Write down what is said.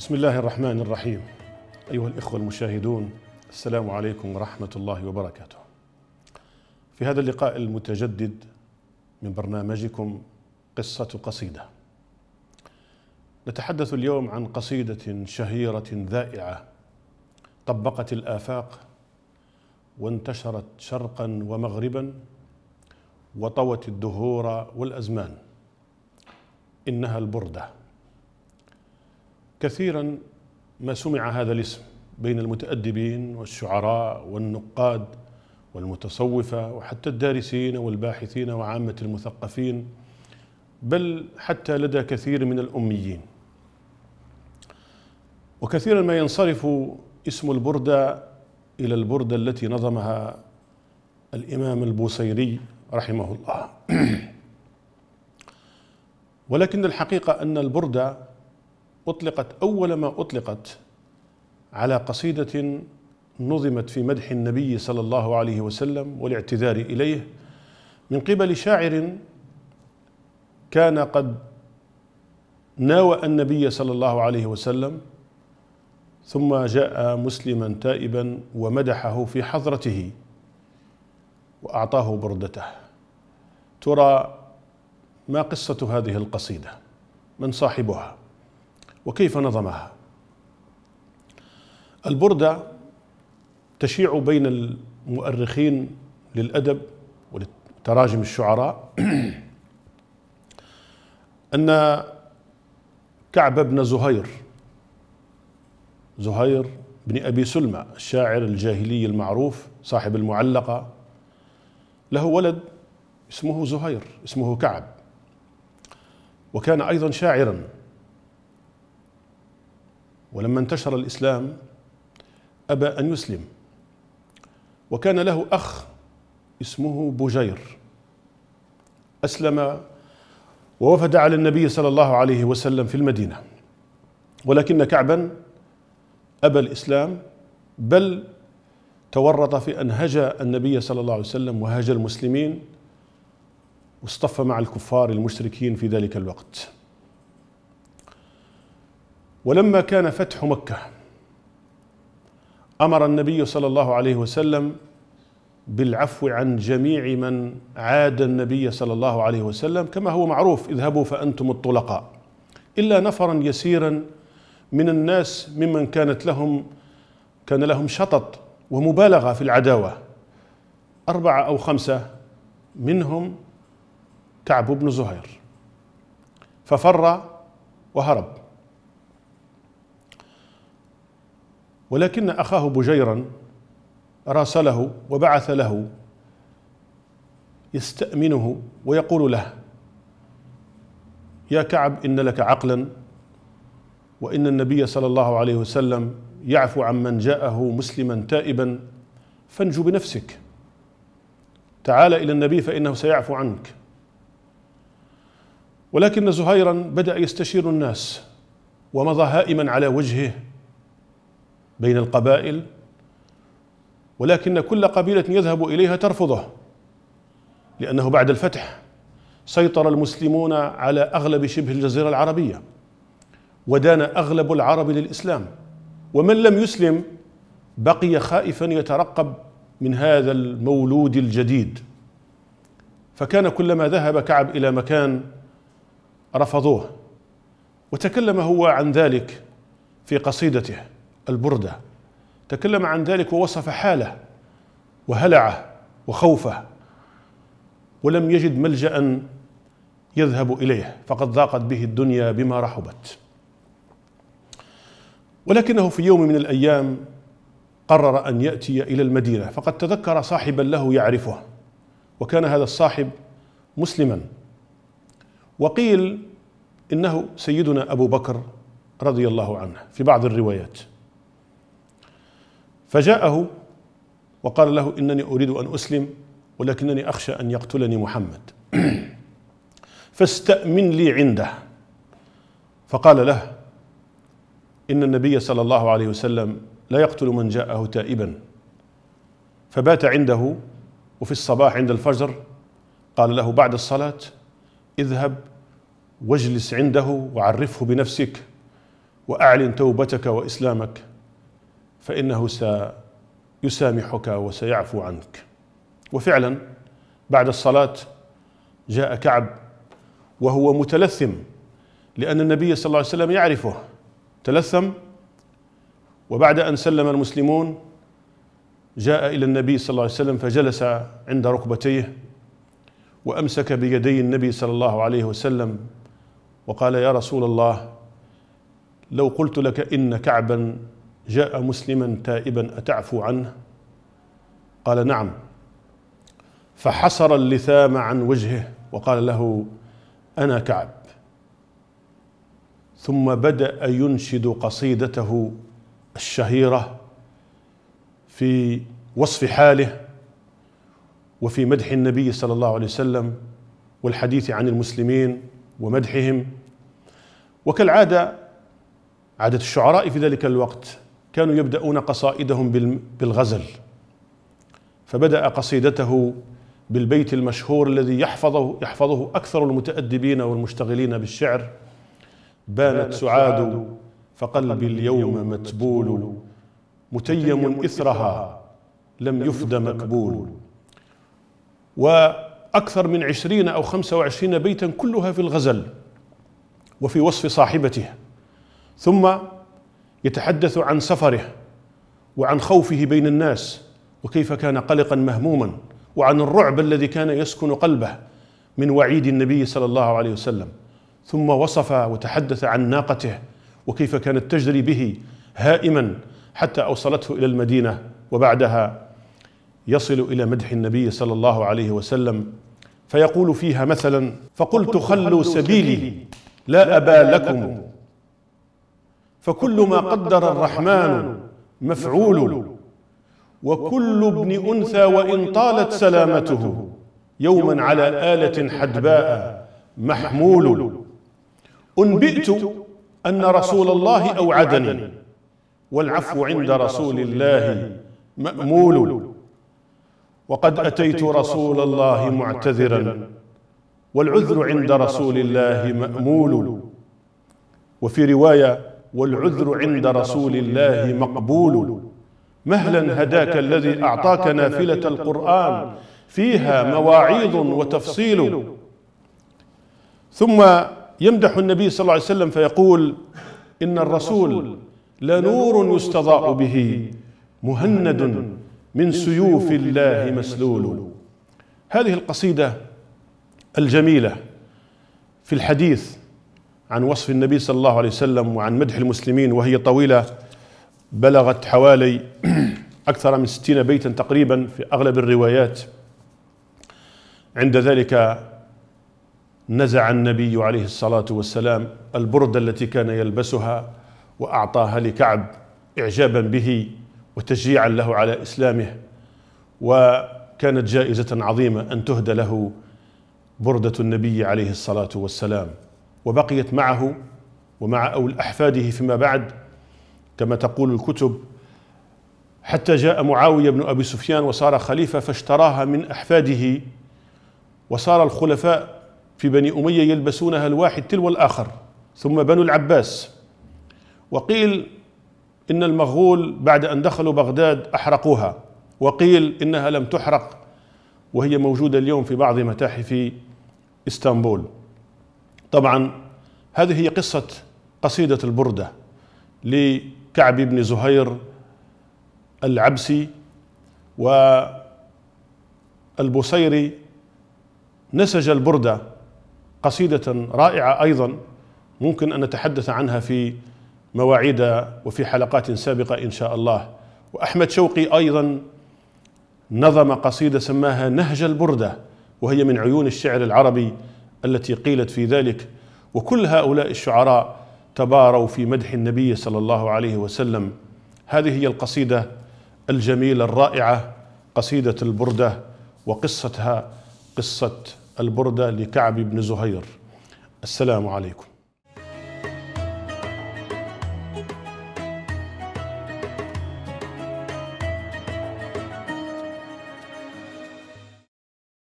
بسم الله الرحمن الرحيم. أيها الإخوة المشاهدون السلام عليكم ورحمة الله وبركاته. في هذا اللقاء المتجدد من برنامجكم قصة قصيدة. نتحدث اليوم عن قصيدة شهيرة ذائعة طبقت الآفاق وانتشرت شرقا ومغربا وطوت الدهور والأزمان. إنها البردة. كثيرا ما سمع هذا الاسم بين المتأدبين والشعراء والنقاد والمتصوفة وحتى الدارسين والباحثين وعامة المثقفين بل حتى لدى كثير من الأميين. وكثيرا ما ينصرف اسم البردة إلى البردة التي نظمها الإمام البوصيري رحمه الله. ولكن الحقيقة أن البردة أطلقت أول ما أطلقت على قصيدة نظمت في مدح النبي صلى الله عليه وسلم والاعتذار إليه من قبل شاعر كان قد ناوى النبي صلى الله عليه وسلم ثم جاء مسلما تائبا ومدحه في حضرته وأعطاه بردته. ترى ما قصة هذه القصيدة؟ من صاحبها؟ وكيف نظمها. البرده تشيع بين المؤرخين للأدب ولتراجم الشعراء. أن كعب بن زهير زهير بن أبي سلمى الشاعر الجاهلي المعروف صاحب المعلقة له ولد اسمه زهير اسمه كعب. وكان أيضا شاعرا. ولما انتشر الإسلام أبى أن يسلم وكان له أخ اسمه بجير أسلم ووفد على النبي صلى الله عليه وسلم في المدينة ولكن كعبا أبى الإسلام بل تورط في أن هجى النبي صلى الله عليه وسلم وهاج المسلمين واصطف مع الكفار المشركين في ذلك الوقت. ولما كان فتح مكة أمر النبي صلى الله عليه وسلم بالعفو عن جميع من عاد النبي صلى الله عليه وسلم كما هو معروف اذهبوا فأنتم الطلقاء. إلا نفرا يسيرا من الناس ممن كانت لهم كان لهم شطط ومبالغة في العداوة. أربعة أو خمسة منهم كعب بن زهير. ففر وهرب. ولكن أخاه بجيرا راسله وبعث له يستأمنه ويقول له يا كعب إن لك عقلا وإن النبي صلى الله عليه وسلم يعفو عمن جاءه مسلما تائبا فانجو بنفسك. تعال إلى النبي فإنه سيعفو عنك. ولكن زهيرا بدأ يستشير الناس ومضى هائما على وجهه بين القبائل ولكن كل قبيلة يذهب إليها ترفضه لأنه بعد الفتح سيطر المسلمون على أغلب شبه الجزيرة العربية ودان أغلب العرب للإسلام. ومن لم يسلم بقي خائفا يترقب من هذا المولود الجديد. فكان كلما ذهب كعب إلى مكان رفضوه وتكلم هو عن ذلك في قصيدته. البردة تكلم عن ذلك ووصف حاله وهلعه وخوفه ولم يجد ملجأ يذهب إليه فقد ضاقت به الدنيا بما رحبت. ولكنه في يوم من الأيام قرر أن يأتي إلى المدينة فقد تذكر صاحبا له يعرفه وكان هذا الصاحب مسلما. وقيل إنه سيدنا أبو بكر رضي الله عنه في بعض الروايات. فجاءه وقال له إنني أريد أن أسلم ولكنني أخشى أن يقتلني محمد. فاستأمن لي عنده. فقال له إن النبي صلى الله عليه وسلم لا يقتل من جاءه تائبا. فبات عنده وفي الصباح عند الفجر قال له بعد الصلاة اذهب واجلس عنده وعرفه بنفسك وأعلن توبتك وإسلامك. فإنه سيسامحك وسيعفو عنك. وفعلا بعد الصلاة جاء كعب وهو متلثم لأن النبي صلى الله عليه وسلم يعرفه. تلثم وبعد أن سلم المسلمون جاء إلى النبي صلى الله عليه وسلم فجلس عند ركبتيه وأمسك بيدي النبي صلى الله عليه وسلم وقال يا رسول الله لو قلت لك إن كعبا جاء مسلما تائبا أتعفو عنه؟ قال نعم. فحصر اللثام عن وجهه وقال له أنا كعب. ثم بدأ ينشد قصيدته الشهيرة في وصف حاله وفي مدح النبي صلى الله عليه وسلم والحديث عن المسلمين ومدحهم. وكالعادة عادة الشعراء في ذلك الوقت كانوا يبدأون قصائدهم بالغزل. فبدأ قصيدته بالبيت المشهور الذي يحفظه يحفظه أكثر المتأدبين والمشتغلين بالشعر. بانت سعاد فقلبي اليوم متبول. متيم إثرها لم يفد مقبول. وأكثر من عشرين أو خمسة وعشرين بيتا كلها في الغزل وفي وصف صاحبته. ثم يتحدث عن سفره وعن خوفه بين الناس وكيف كان قلقا مهموما وعن الرعب الذي كان يسكن قلبه من وعيد النبي صلى الله عليه وسلم. ثم وصف وتحدث عن ناقته وكيف كانت تجري به هائما حتى أوصلته إلى المدينة وبعدها يصل إلى مدح النبي صلى الله عليه وسلم فيقول فيها مثلا فقلت خلوا سبيلي لا أبا لكم. فكل ما قدر الرحمن مفعول. وكل ابن أنثى وإن طالت سلامته يوما على آلة حدباء محمول. انبئت أن رسول الله أوعدني والعفو عند رسول الله مأمول. وقد أتيت رسول الله معتذرا والعذر عند رسول الله مأمول. وفي رواية والعذر عند رسول الله مقبول. مهلا هداك الذي أعطاك نافلة القرآن. فيها مواعيظ وتفصيل. ثم يمدح النبي صلى الله عليه وسلم فيقول إن الرسول لنور يستضاء به. مهند من سيوف الله مسلول. هذه القصيدة الجميلة في الحديث عن وصف النبي صلى الله عليه وسلم وعن مدح المسلمين وهي طويلة بلغت حوالي أكثر من ستين بيتا تقريبا في أغلب الروايات. عند ذلك نزع النبي عليه الصلاة والسلام البردة التي كان يلبسها وأعطاها لكعب إعجابا به وتشجيعا له على إسلامه وكانت جائزة عظيمة أن تهدى له بردة النبي عليه الصلاة والسلام. وبقيت معه ومع أحفاده فيما بعد كما تقول الكتب حتى جاء معاوية بن أبي سفيان وصار خليفة فاشتراها من أحفاده وصار الخلفاء في بني أمية يلبسونها الواحد تلو الآخر ثم بنو العباس. وقيل إن المغول بعد أن دخلوا بغداد أحرقوها وقيل إنها لم تحرق وهي موجودة اليوم في بعض متاحف إسطنبول. طبعا هذه هي قصة قصيدة البردة لكعب بن زهير العبسي والبصيري نسج البردة قصيدة رائعة أيضا ممكن أن نتحدث عنها في مواعيد وفي حلقات سابقة إن شاء الله. وأحمد شوقي أيضا نظم قصيدة سماها نهج البردة وهي من عيون الشعر العربي التي قيلت في ذلك وكل هؤلاء الشعراء تباروا في مدح النبي صلى الله عليه وسلم. هذه هي القصيدة الجميلة الرائعة قصيدة البردة وقصتها قصة البردة لكعب بن زهير. السلام عليكم.